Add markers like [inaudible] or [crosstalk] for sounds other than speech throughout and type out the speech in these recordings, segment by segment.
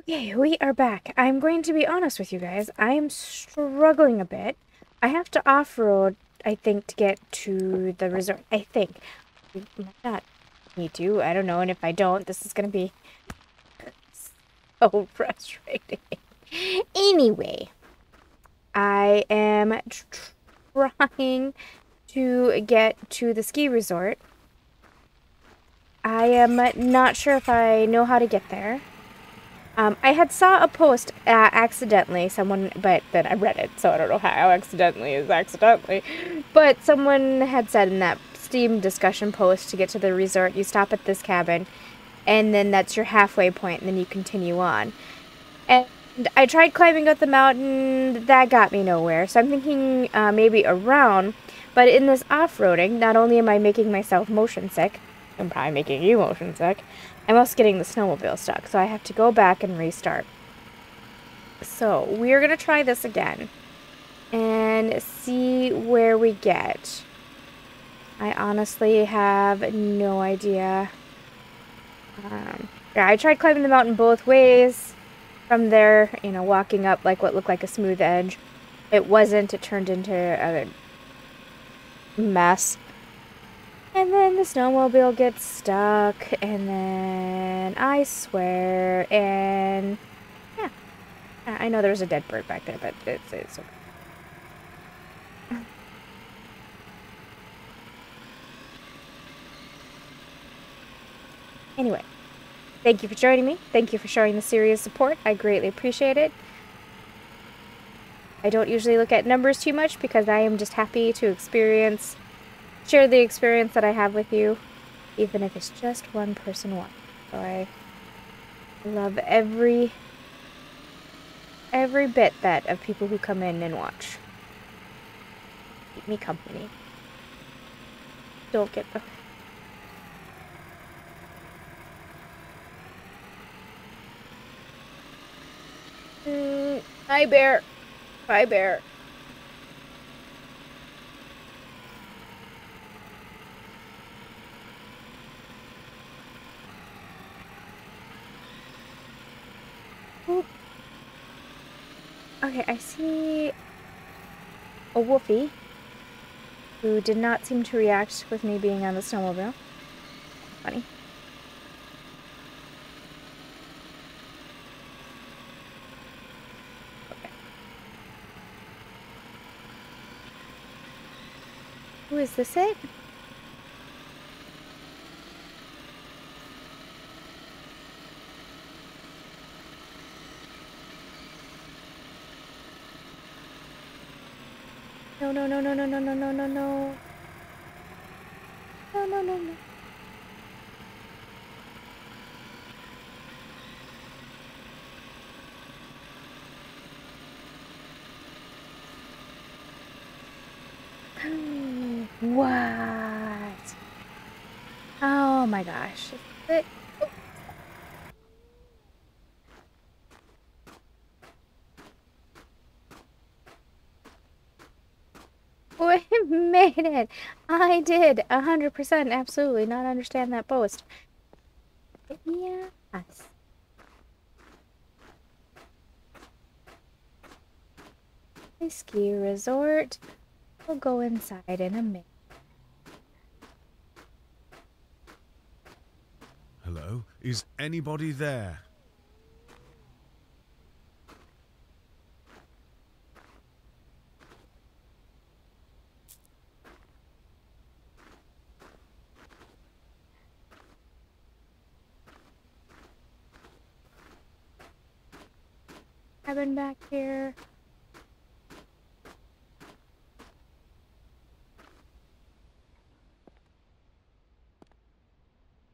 Okay, we are back. I'm going to be honest with you guys. I am struggling a bit. I have to off-road, I think, to get to the resort. I think. I might not need to. I don't know. And if I don't, this is going to be [laughs] so frustrating. anyway, I am trying to get to the ski resort. I am not sure if I know how to get there. Um, I had saw a post uh, accidentally, someone, but then I read it, so I don't know how accidentally is accidentally. But someone had said in that Steam discussion post to get to the resort, you stop at this cabin, and then that's your halfway point, and then you continue on. And I tried climbing up the mountain, that got me nowhere. So I'm thinking uh, maybe around, but in this off-roading, not only am I making myself motion sick, I'm probably making you motion sick, I'm also getting the snowmobile stuck, so I have to go back and restart. So, we're going to try this again and see where we get. I honestly have no idea. Um, yeah, I tried climbing the mountain both ways. From there, you know, walking up like what looked like a smooth edge. It wasn't. It turned into a mess. And then the snowmobile gets stuck, and then I swear, and yeah. I know there's a dead bird back there, but it's, it's okay. [laughs] Anyway, thank you for joining me. Thank you for showing the serious support. I greatly appreciate it. I don't usually look at numbers too much because I am just happy to experience share the experience that I have with you, even if it's just one person watching. So I love every every bit that of people who come in and watch. Keep me company. Don't get the Mm, hi, bear. Bye, bear. Okay, I see a Wolfie who did not seem to react with me being on the snowmobile. Funny. Okay. Who is this it? No, no, no, no, no, no, no, no, no, no. No, no, no, no. What? Oh my gosh We I did. A hundred percent. Absolutely not understand that post. Yes. Ski resort. We'll go inside in a minute. Hello? Is anybody there? Cabin back here.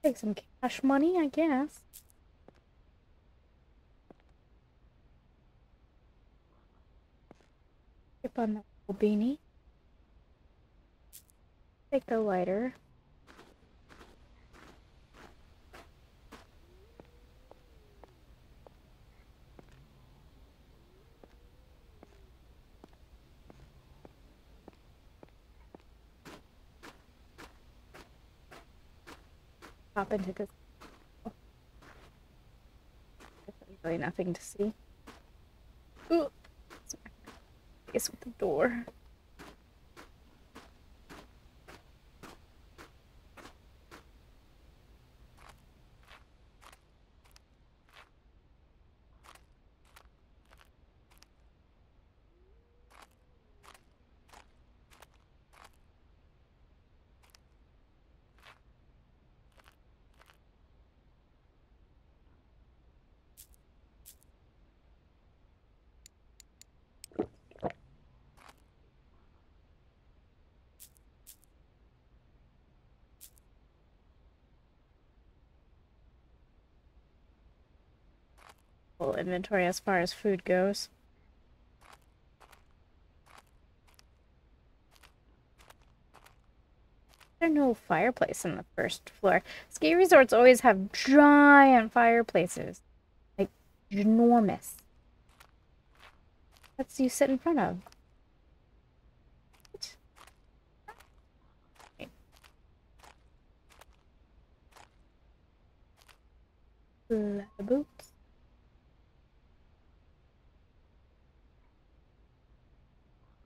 Take some cash money, I guess. Skip on the beanie. Take the lighter. Hop into this. Really nothing to see. Ooh. Face with the door. Inventory as far as food goes. There's no fireplace on the first floor. Ski resorts always have giant fireplaces. Like, enormous. That's you sit in front of. What?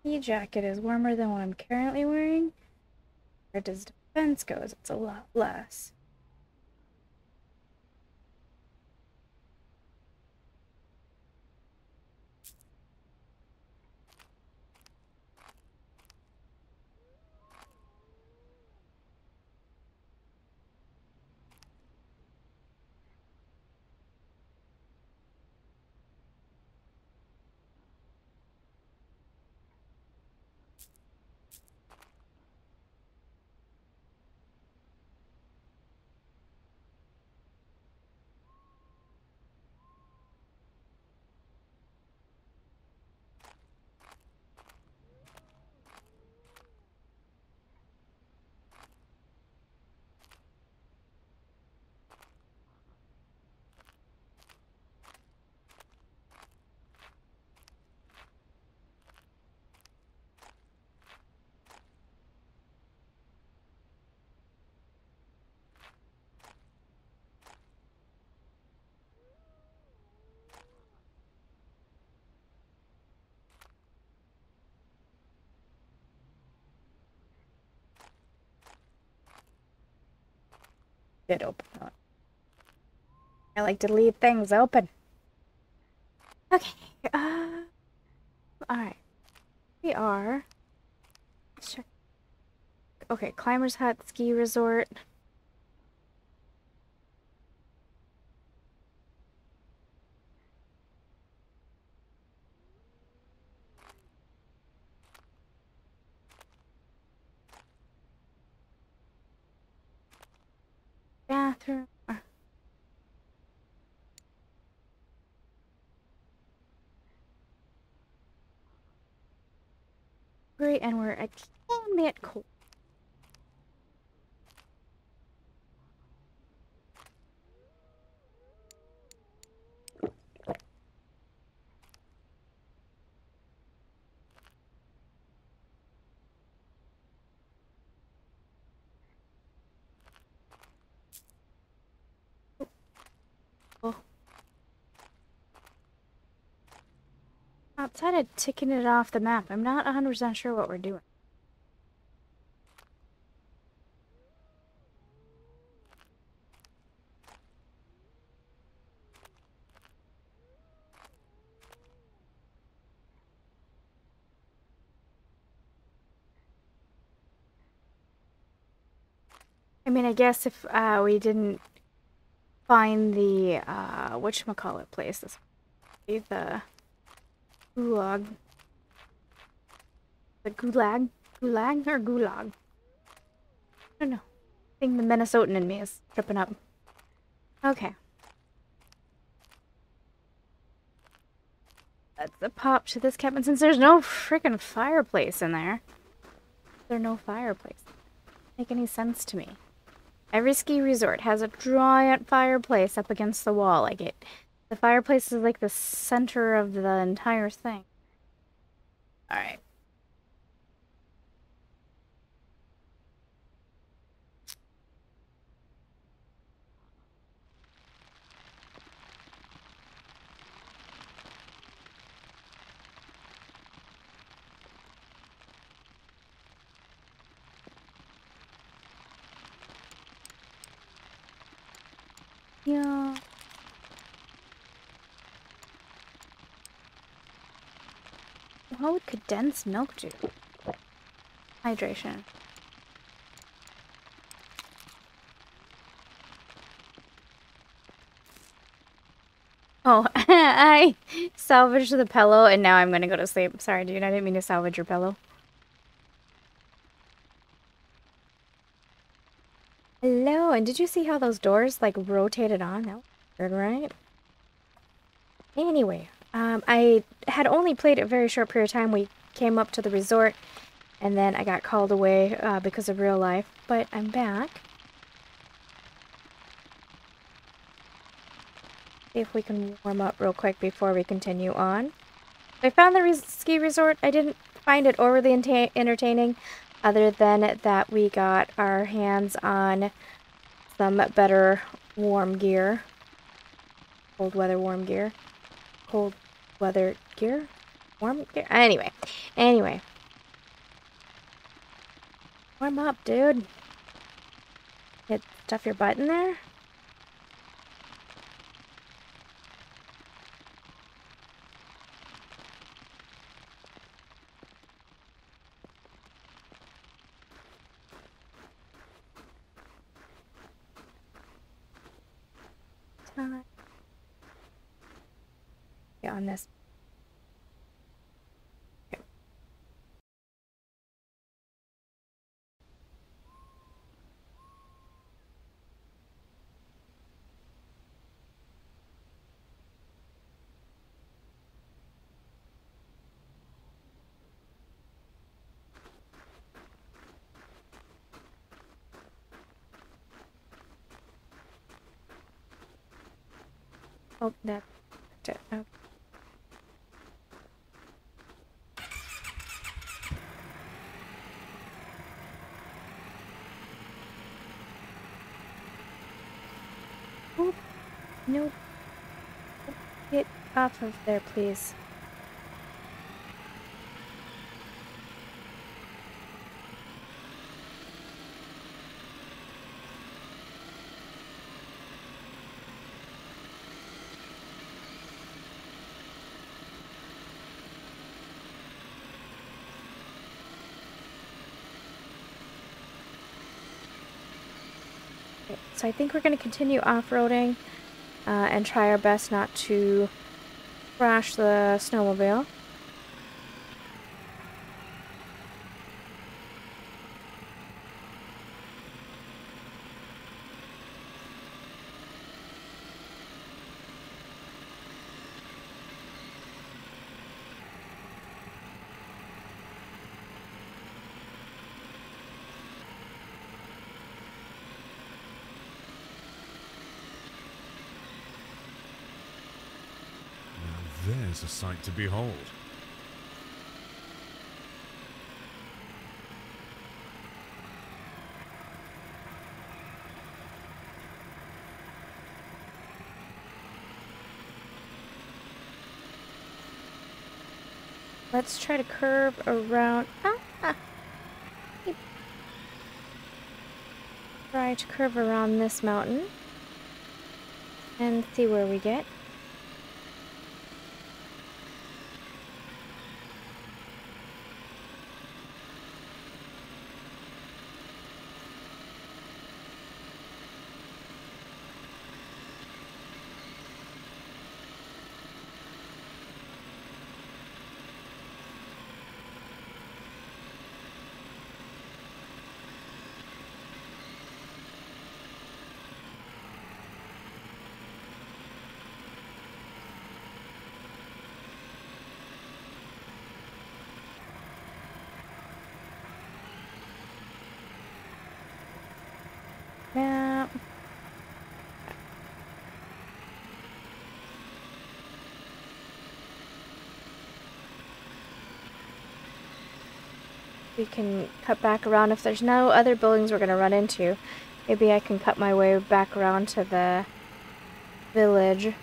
The jacket is warmer than what I'm currently wearing. Where does defense goes, it's a lot less. Did open. I like to leave things open. Okay. Uh, all right. We are. Let's. Okay, climbers hut, ski resort. Bathroom. Great, and we're tiny cold. Outside of ticking it off the map, I'm not 100% sure what we're doing. I mean, I guess if uh, we didn't find the uh, whatchamacallit place, this the gulag. The gulag? Gulag or gulag? I don't know. I think the Minnesotan in me is tripping up. Okay. That's the pop to this cabin since there's no freaking fireplace in there. There's no fireplace. Make any sense to me. Every ski resort has a giant fireplace up against the wall. Like it, the fireplace is like the center of the entire thing. Alright. Yeah. What would condensed milk do? Hydration. Oh, [laughs] I salvaged the pillow and now I'm gonna go to sleep. Sorry, dude, I didn't mean to salvage your pillow. Hello, and did you see how those doors like rotated on? That was right? Anyway, um, I had only played a very short period of time. We came up to the resort and then I got called away uh, because of real life, but I'm back. See if we can warm up real quick before we continue on. I found the res ski resort. I didn't find it overly entertaining, other than that we got our hands on some better warm gear. Cold weather warm gear. Cold weather gear? Warm gear? Anyway. Anyway. Warm up, dude. Hit stuff your butt in there? Get on this. Oh, that. Oh. Oh, no. Get off of there, please. So I think we're going to continue off-roading uh, and try our best not to crash the snowmobile. There's a sight to behold. Let's try to curve around. Ah, ah. Try to curve around this mountain and see where we get. Yeah. We can cut back around. If there's no other buildings we're going to run into, maybe I can cut my way back around to the village.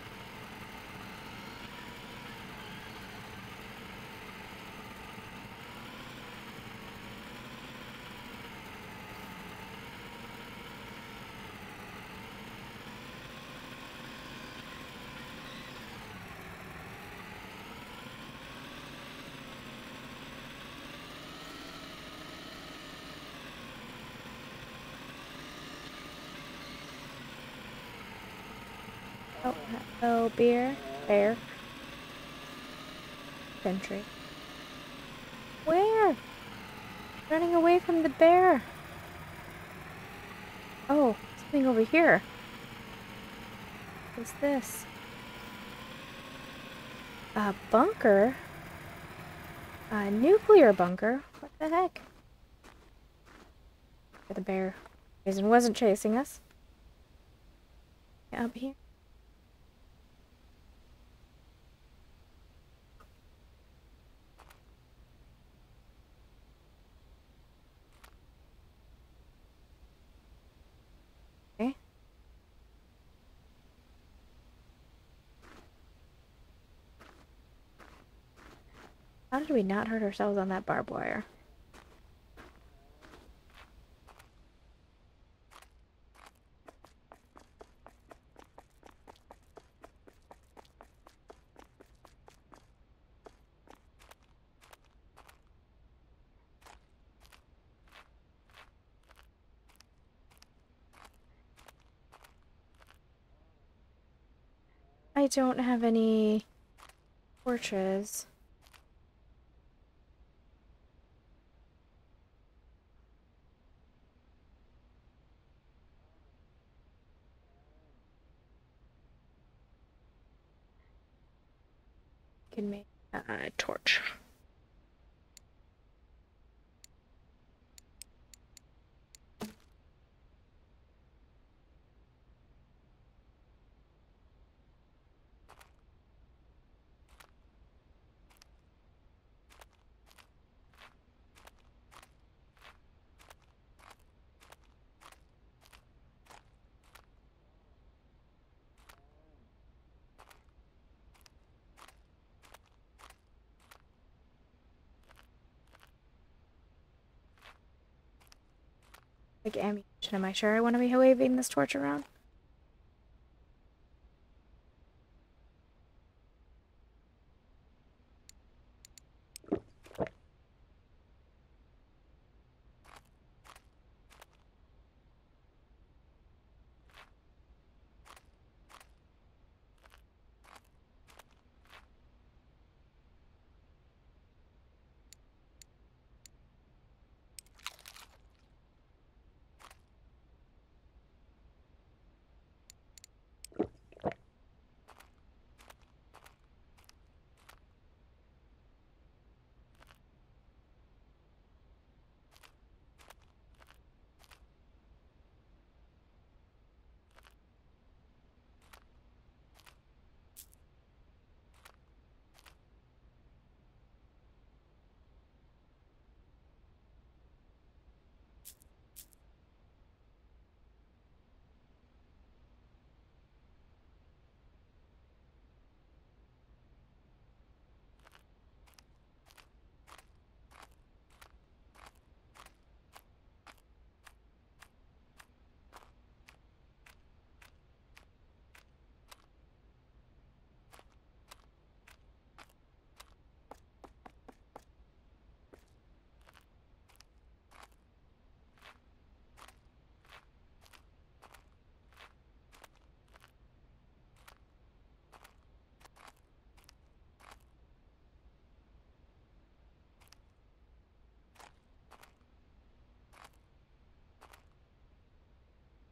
Oh, beer. Bear. Sentry. Where? Running away from the bear. Oh, something over here. What's this? A bunker? A nuclear bunker? What the heck? The bear reason wasn't chasing us. Up here. Did we not hurt ourselves on that barbed wire? I don't have any torches. Can make a torch. Ammunition. Am I sure I want to be waving this torch around?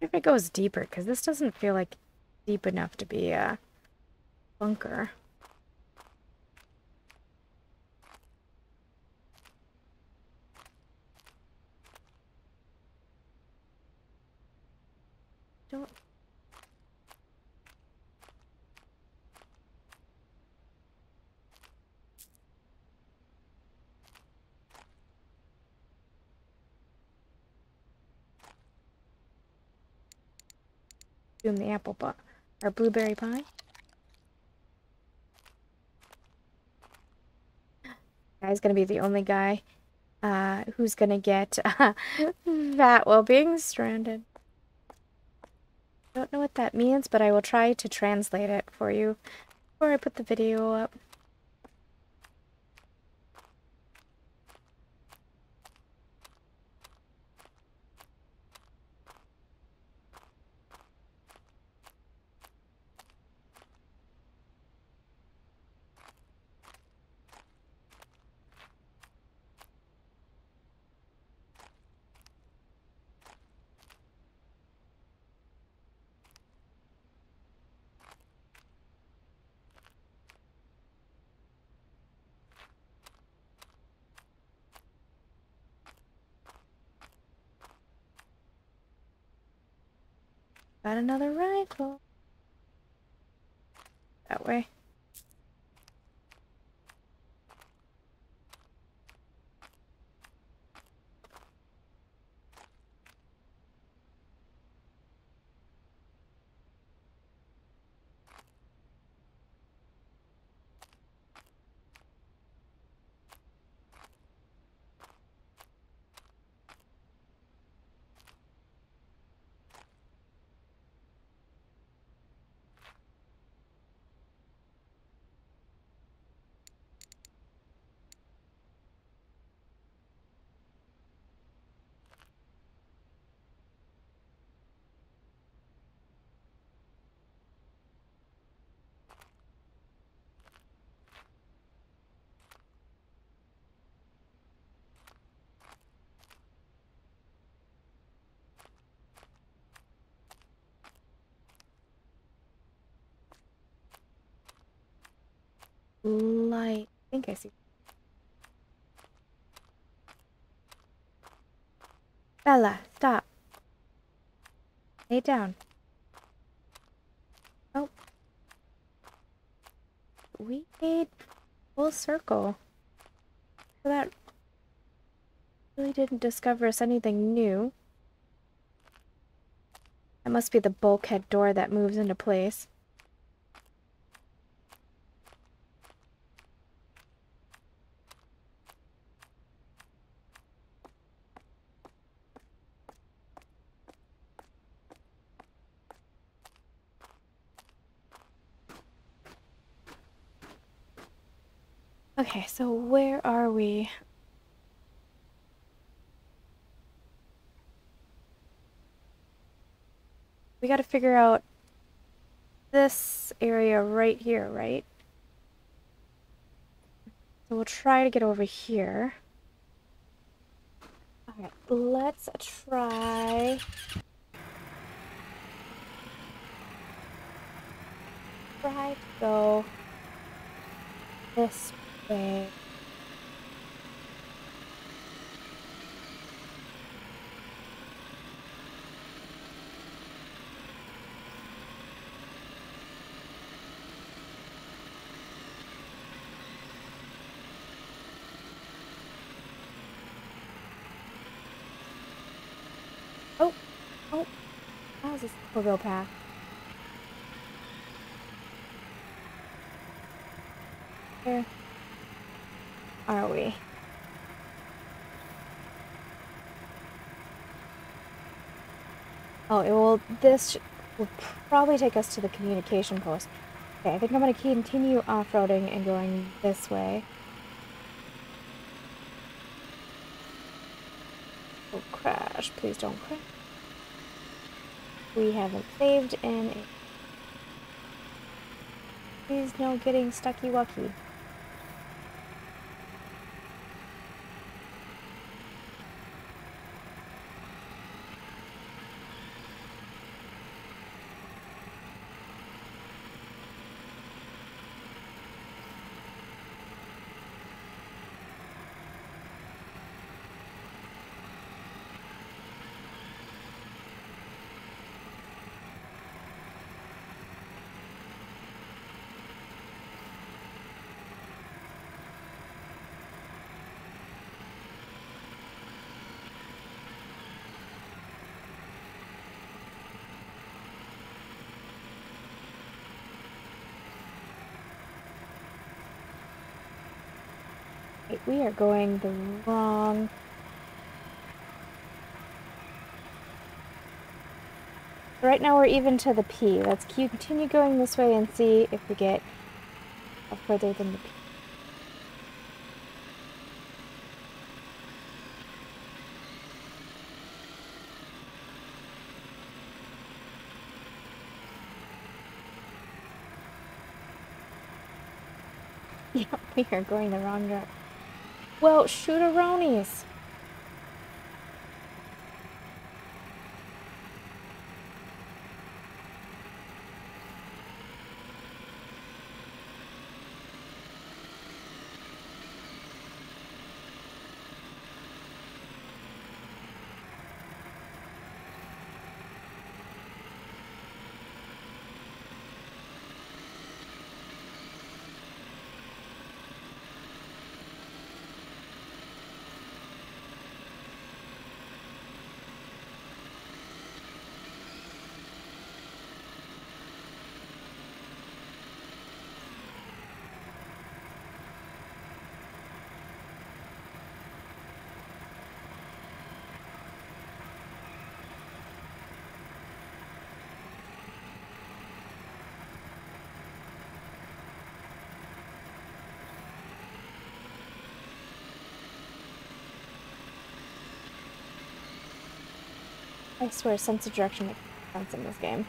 If it goes deeper, because this doesn't feel like deep enough to be a bunker. Don't doing the apple pie or blueberry pie. Guy's gonna be the only guy uh, who's gonna get uh, [laughs] that while being stranded. Don't know what that means, but I will try to translate it for you before I put the video up. Got another rifle. That way. Light. I think I see. Bella, stop. Lay down. Oh. We made full circle. So that really didn't discover us anything new. That must be the bulkhead door that moves into place. Okay, so where are we? We gotta figure out this area right here, right? So we'll try to get over here. Alright, let's try... Try to go this Oh, oh, how's this real path? Where are we? Oh, it will, this will probably take us to the communication post. Okay, I think I'm going to continue off-roading and going this way. Oh, crash. Please don't crash. We haven't saved in a... Please no getting stucky-wucky. We are going the wrong... Right now we're even to the P. Let's continue going this way and see if we get further than the P. [laughs] Yeah, we are going the wrong direction. Well, shooteronies. I swear, sense of direction makes sense in this game.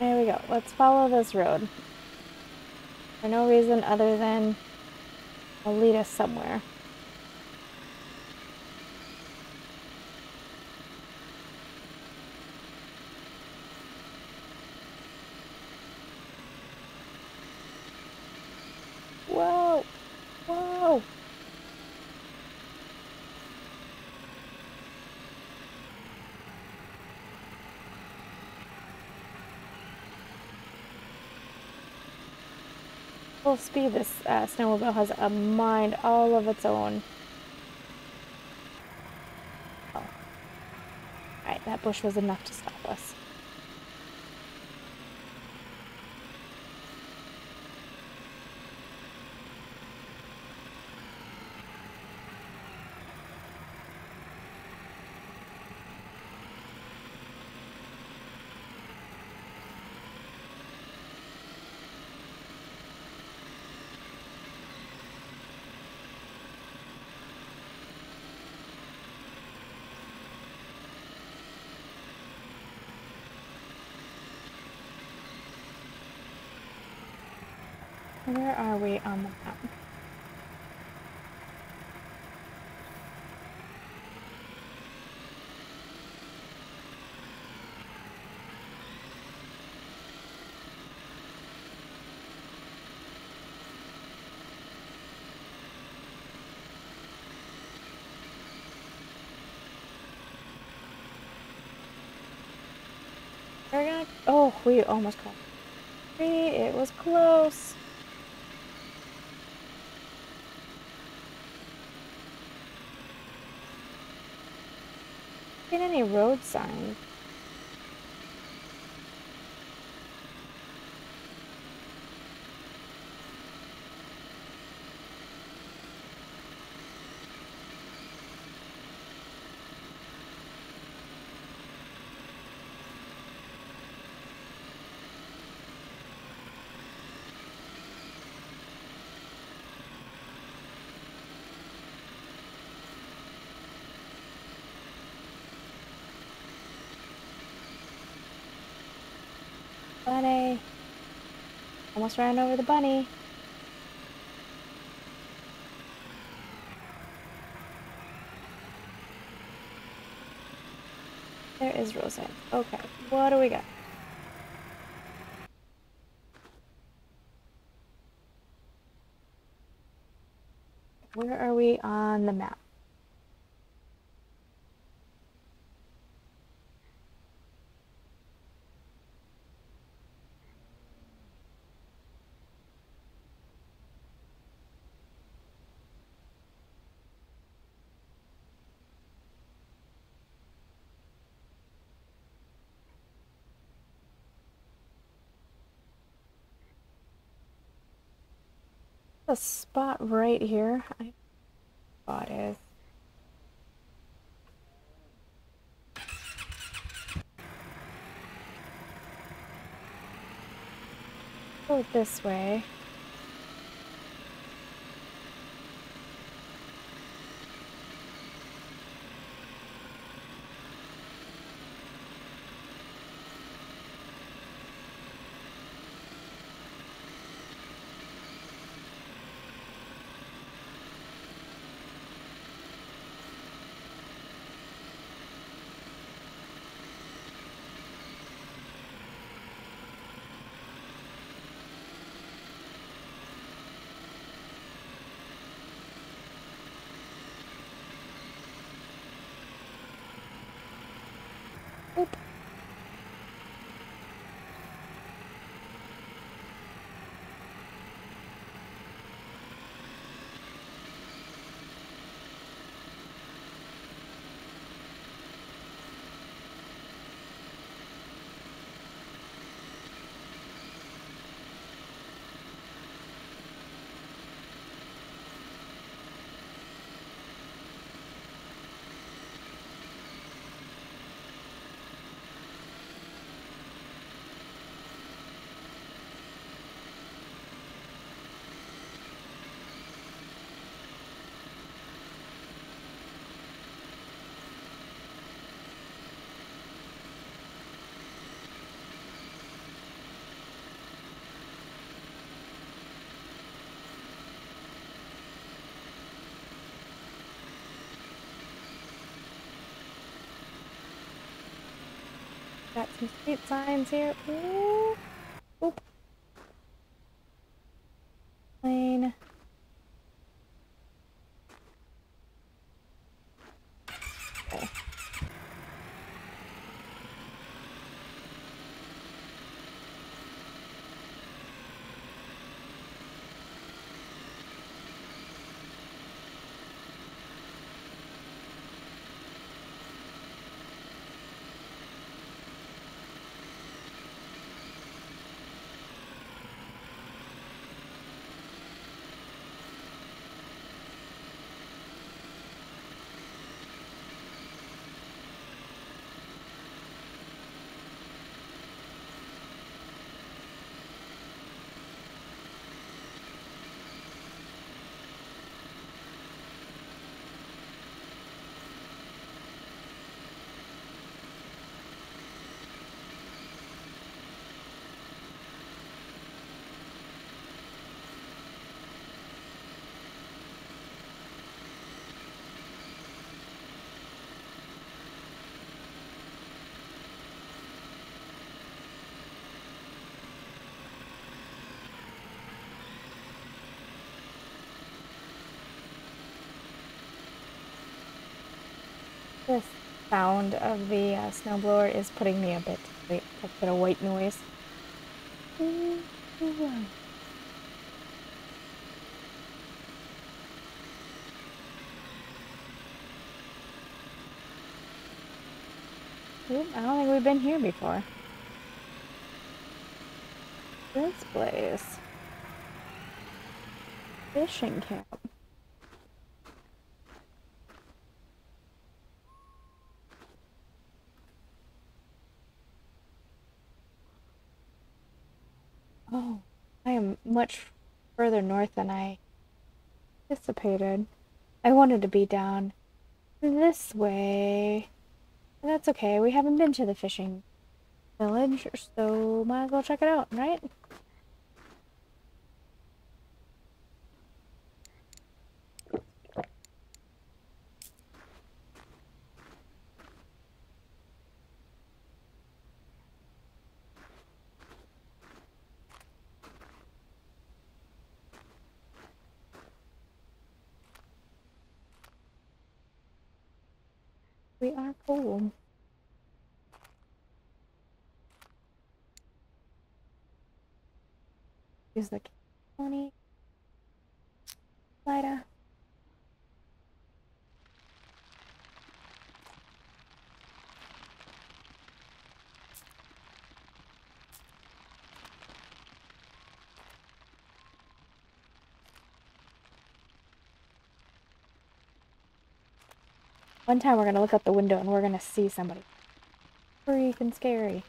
There we go. Let's follow this road. For no reason other than it'll lead us somewhere. Full speed, this uh, snowmobile has a mind all of its own. Oh. Alright, that bush was enough to stop we on the map? We're gonna. Oh, we almost caught. It was close. Get any road signs? Bunny. Almost ran over the bunny. There is Roseanne. Okay, what do we got? Where are we on the map? A spot right here. I spot is. Go this way. Got some street signs here. Ooh. Oop. Plane. Okay. The sound of the uh, snowblower is putting me a bit. A bit of white noise. Oop, I don't think we've been here before. This place. Fishing camp. Oh, I am much further north than I anticipated. I wanted to be down this way. That's okay. We haven't been to the fishing village, so might as well check it out, right? We are cool. Use the county lighter. One time we're gonna look out the window and we're gonna see somebody. Freaking scary.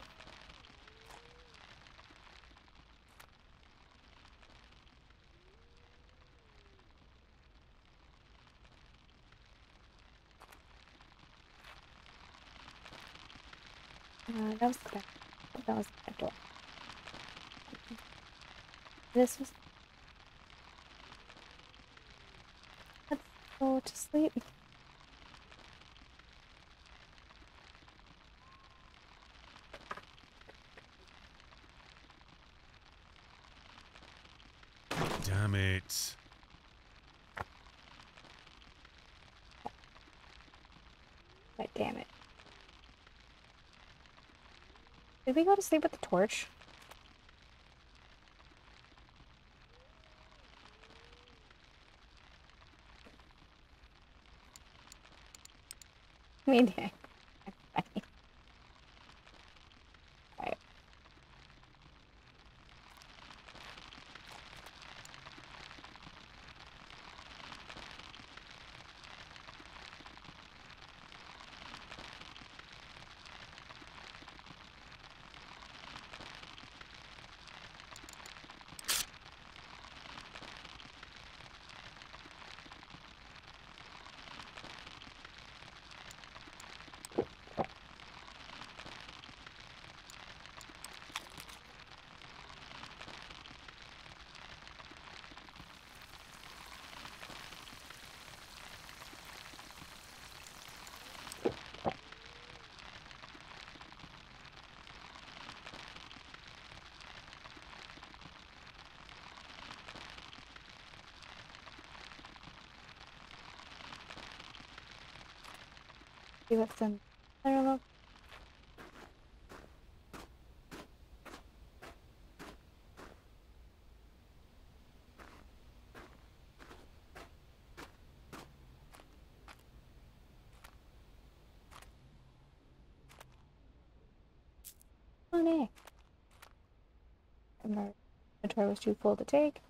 Uh, that was the back. That was the back door. This was. Let's go to sleep. Damn. God damn it. Did we go to sleep with the torch? [laughs] Maybe. Alright. See what's in there. Look. Money. And my inventory was too full to take.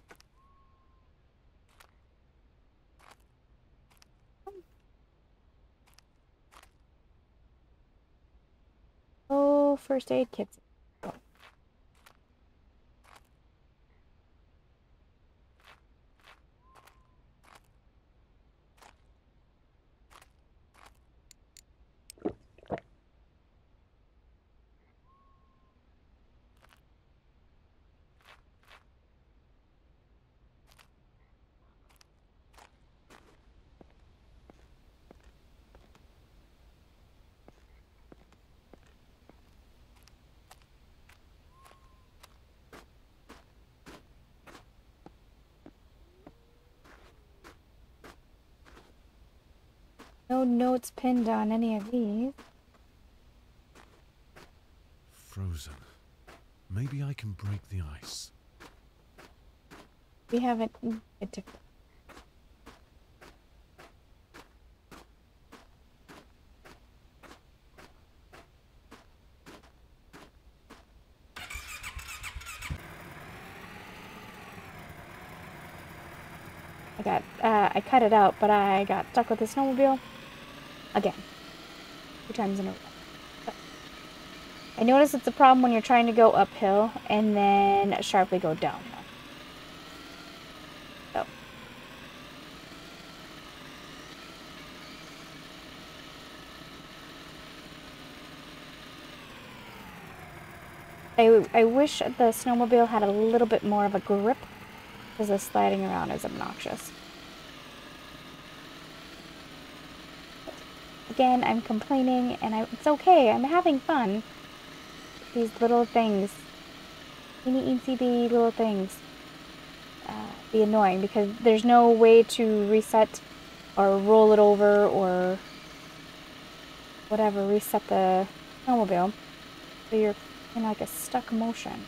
Oh, first aid kits. No notes pinned on any of these. Frozen. Maybe I can break the ice. We haven't. I got, uh, I cut it out, but I got stuck with the snowmobile again. Two times in a row. I notice it's a problem when you're trying to go uphill and then sharply go down. So. I, I wish the snowmobile had a little bit more of a grip because the sliding around is obnoxious. Again, I'm complaining and I, it's okay. I'm having fun. These little things, teeny eensy bitty little things, uh, be annoying because there's no way to reset or roll it over or whatever, reset the snowmobile. So you're in like a stuck motion.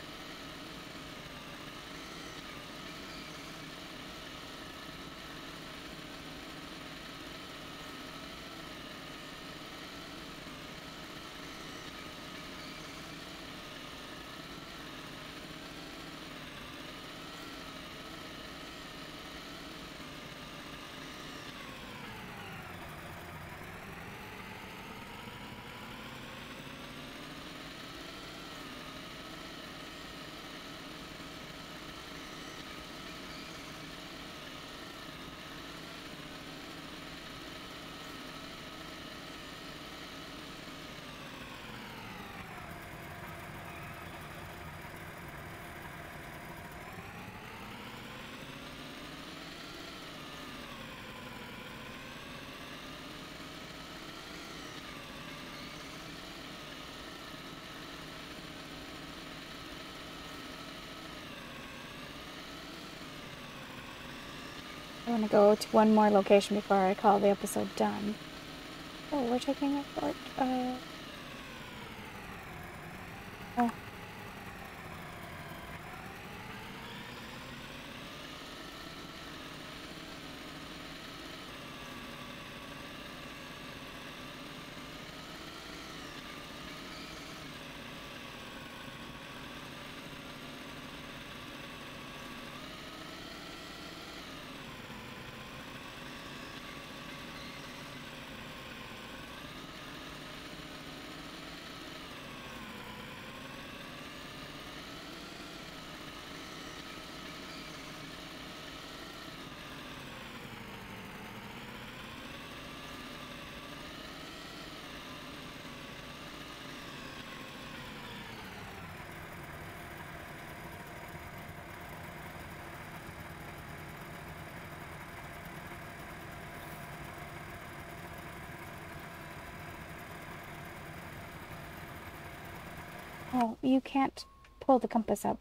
I want to go to one more location before I call the episode done. Oh, we're taking a short. Uh... Oh, you can't pull the compass up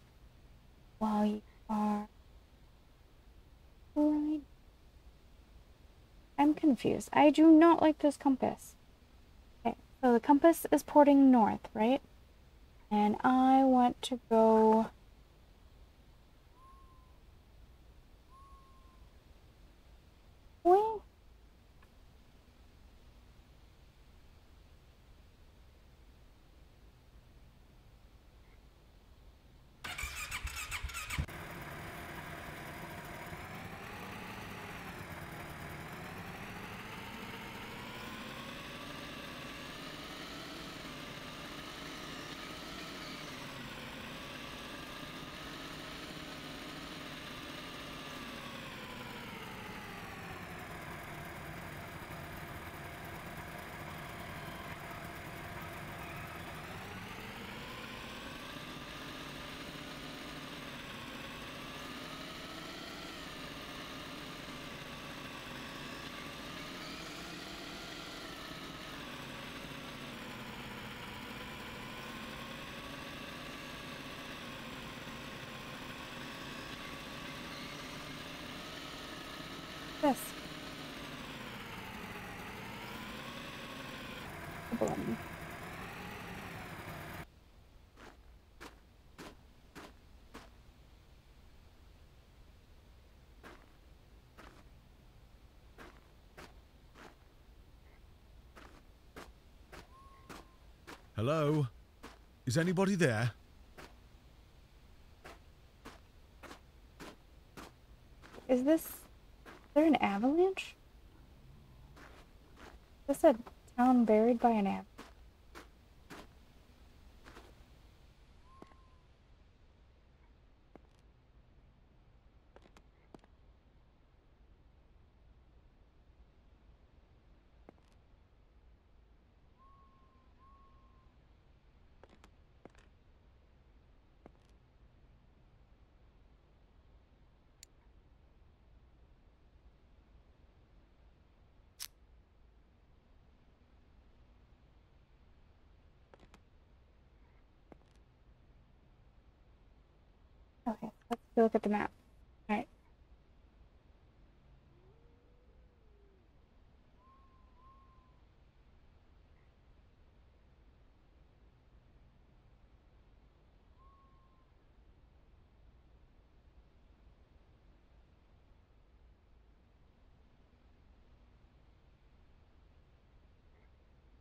while you are. Right. I'm confused. I do not like this compass. So the compass is porting north, right? And I want to go Yes. Problem. Hello? Is anybody there? Is this. There an avalanche? Is this a town buried by an avalanche? Okay, look at the map. Alright.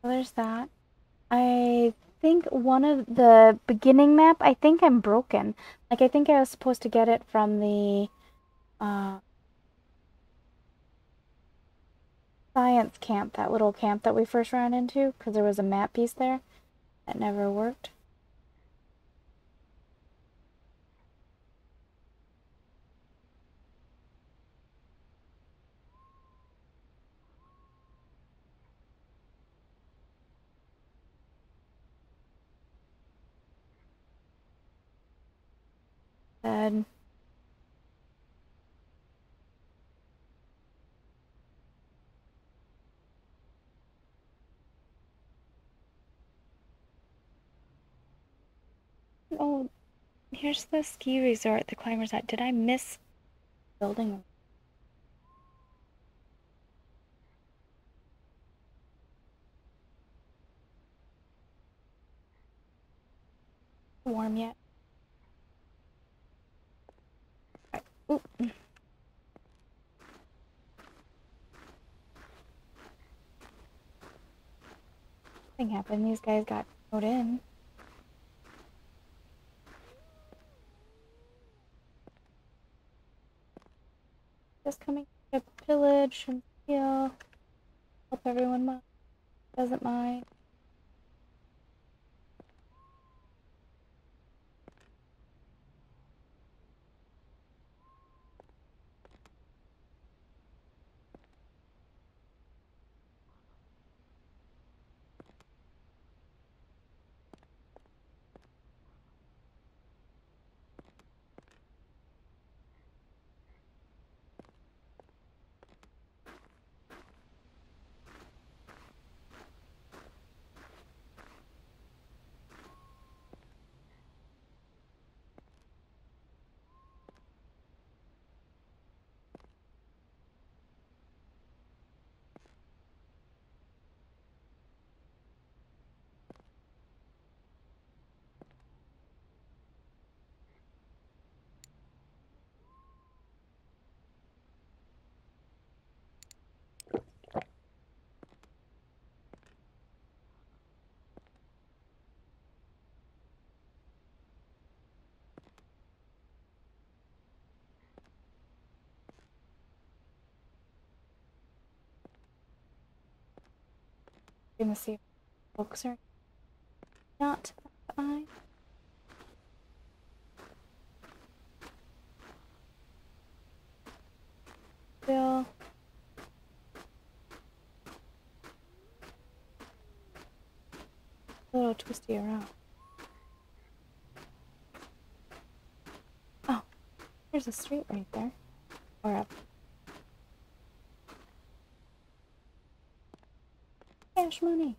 So there's that. I think one of the beginning map, I think I'm broken. Like, I think I was supposed to get it from the uh, science camp, that little camp that we first ran into, because there was a map piece there that never worked. Then Oh, here's the ski resort the climbers at. Did I miss building? Warm yet? Oop. Thing happened. These guys got snowed in. Just coming to pillage and steal. Help everyone. Doesn't mind. Gonna see if books are not I. Still. A little twisty around. Oh, there's a street right there. Or up. Cash money.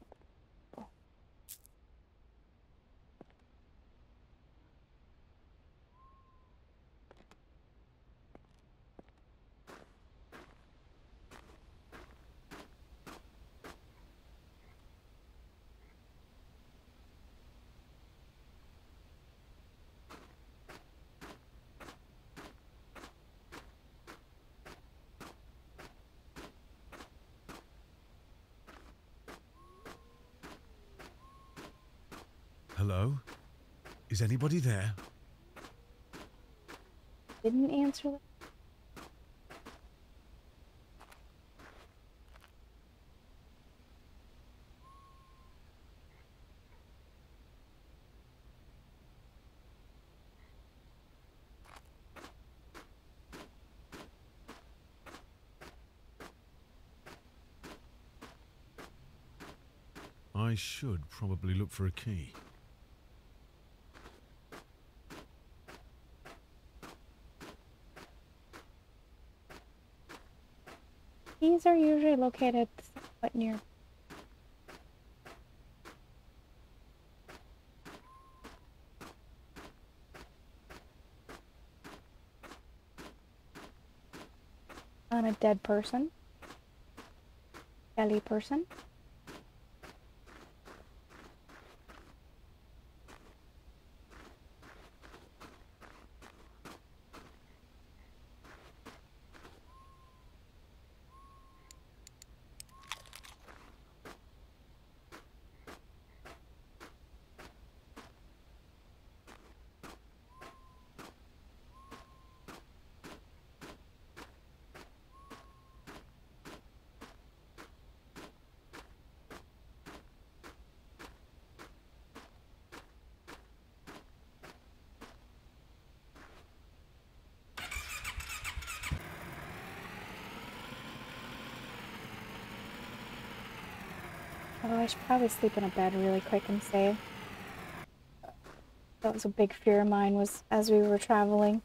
Hello? Is anybody there? Didn't answer. I should probably look for a key. Are usually located somewhat near. On a dead person. Belly person. I should probably sleep in a bed really quick and save. That was a big fear of mine was as we were traveling.